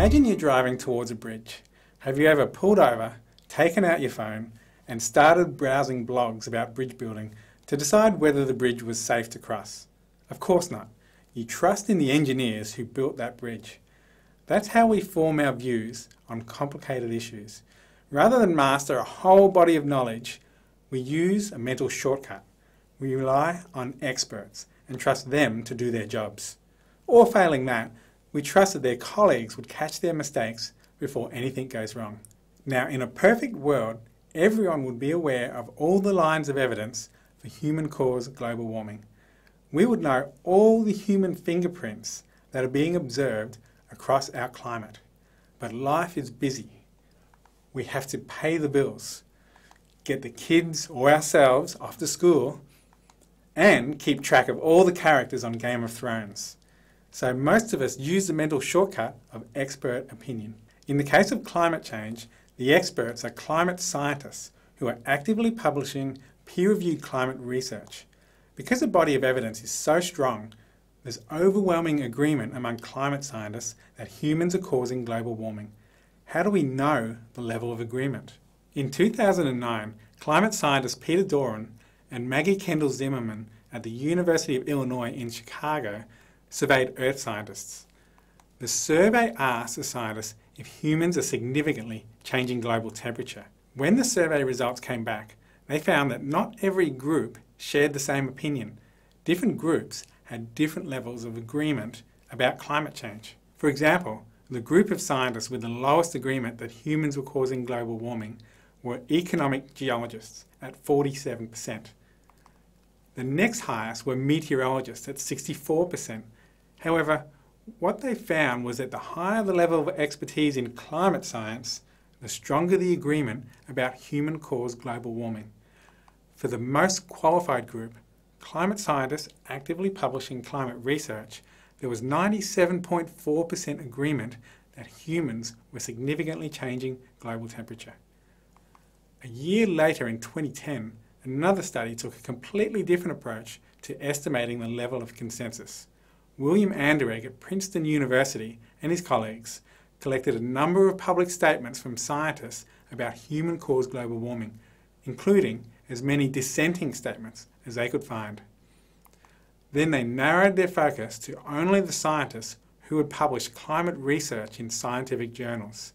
Imagine you're driving towards a bridge. Have you ever pulled over, taken out your phone, and started browsing blogs about bridge building to decide whether the bridge was safe to cross? Of course not. You trust in the engineers who built that bridge. That's how we form our views on complicated issues. Rather than master a whole body of knowledge, we use a mental shortcut. We rely on experts and trust them to do their jobs. Or failing that, we trust that their colleagues would catch their mistakes before anything goes wrong. Now, in a perfect world, everyone would be aware of all the lines of evidence for human caused global warming. We would know all the human fingerprints that are being observed across our climate. But life is busy. We have to pay the bills, get the kids or ourselves off to school, and keep track of all the characters on Game of Thrones. So most of us use the mental shortcut of expert opinion. In the case of climate change, the experts are climate scientists who are actively publishing peer-reviewed climate research. Because the body of evidence is so strong, there's overwhelming agreement among climate scientists that humans are causing global warming. How do we know the level of agreement? In 2009, climate scientists Peter Doran and Maggie Kendall Zimmerman at the University of Illinois in Chicago surveyed Earth scientists. The survey asked the scientists if humans are significantly changing global temperature. When the survey results came back, they found that not every group shared the same opinion. Different groups had different levels of agreement about climate change. For example, the group of scientists with the lowest agreement that humans were causing global warming were economic geologists at 47%. The next highest were meteorologists at 64%, However, what they found was that the higher the level of expertise in climate science, the stronger the agreement about human-caused global warming. For the most qualified group, climate scientists actively publishing climate research, there was 97.4% agreement that humans were significantly changing global temperature. A year later in 2010, another study took a completely different approach to estimating the level of consensus. William Anderegg at Princeton University and his colleagues collected a number of public statements from scientists about human-caused global warming, including as many dissenting statements as they could find. Then they narrowed their focus to only the scientists who had published climate research in scientific journals.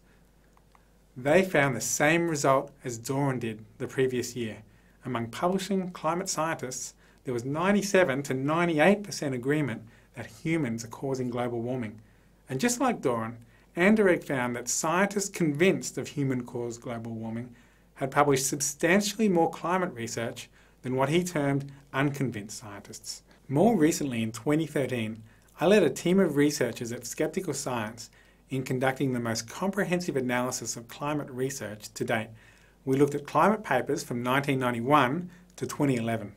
They found the same result as Doran did the previous year. Among publishing climate scientists, there was 97 to 98% agreement that humans are causing global warming. And just like Doran, Anderegg found that scientists convinced of human-caused global warming had published substantially more climate research than what he termed unconvinced scientists. More recently, in 2013, I led a team of researchers at Skeptical Science in conducting the most comprehensive analysis of climate research to date. We looked at climate papers from 1991 to 2011.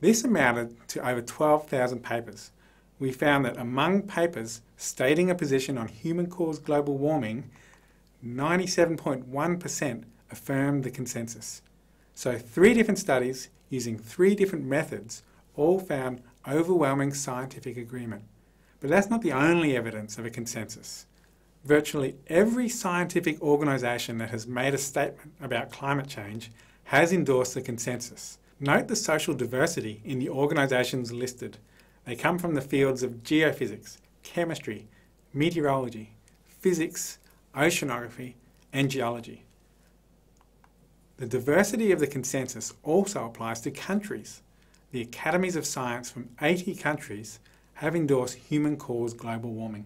This amounted to over 12,000 papers we found that among papers stating a position on human-caused global warming, 97.1% affirmed the consensus. So three different studies using three different methods all found overwhelming scientific agreement. But that's not the only evidence of a consensus. Virtually every scientific organisation that has made a statement about climate change has endorsed the consensus. Note the social diversity in the organisations listed they come from the fields of geophysics, chemistry, meteorology, physics, oceanography, and geology. The diversity of the consensus also applies to countries. The academies of science from 80 countries have endorsed human-caused global warming.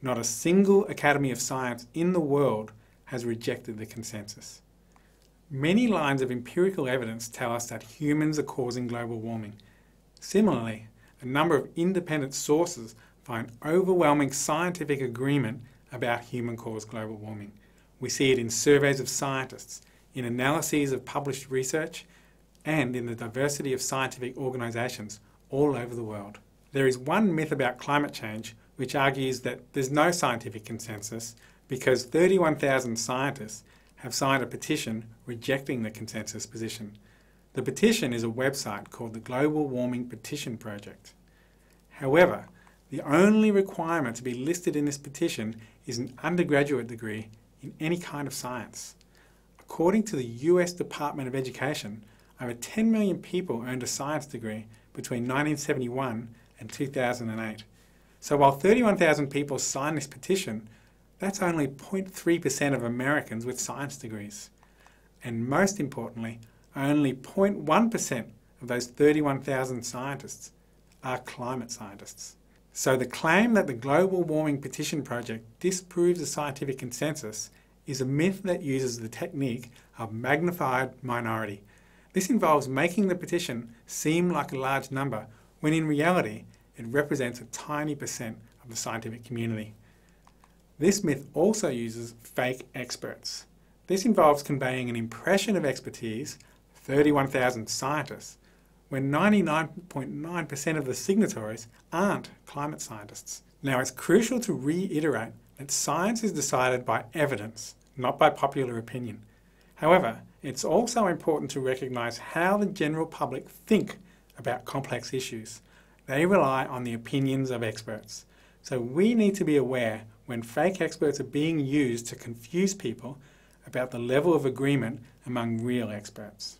Not a single academy of science in the world has rejected the consensus. Many lines of empirical evidence tell us that humans are causing global warming. Similarly, a number of independent sources find overwhelming scientific agreement about human-caused global warming. We see it in surveys of scientists, in analyses of published research, and in the diversity of scientific organisations all over the world. There is one myth about climate change which argues that there's no scientific consensus because 31,000 scientists have signed a petition rejecting the consensus position. The petition is a website called the Global Warming Petition Project. However, the only requirement to be listed in this petition is an undergraduate degree in any kind of science. According to the US Department of Education, over 10 million people earned a science degree between 1971 and 2008. So while 31,000 people signed this petition, that's only 0.3% of Americans with science degrees. And most importantly, only 0.1% of those 31,000 scientists are climate scientists. So the claim that the Global Warming Petition Project disproves the scientific consensus is a myth that uses the technique of magnified minority. This involves making the petition seem like a large number when in reality it represents a tiny percent of the scientific community. This myth also uses fake experts. This involves conveying an impression of expertise, 31,000 scientists, when 99.9% of the signatories aren't climate scientists. Now, it's crucial to reiterate that science is decided by evidence, not by popular opinion. However, it's also important to recognise how the general public think about complex issues. They rely on the opinions of experts. So we need to be aware when fake experts are being used to confuse people about the level of agreement among real experts.